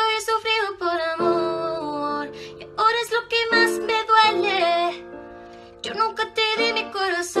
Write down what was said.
loco y sufrido por amor. Y ahora es lo que más me duele. Yo nunca te di mi corazón.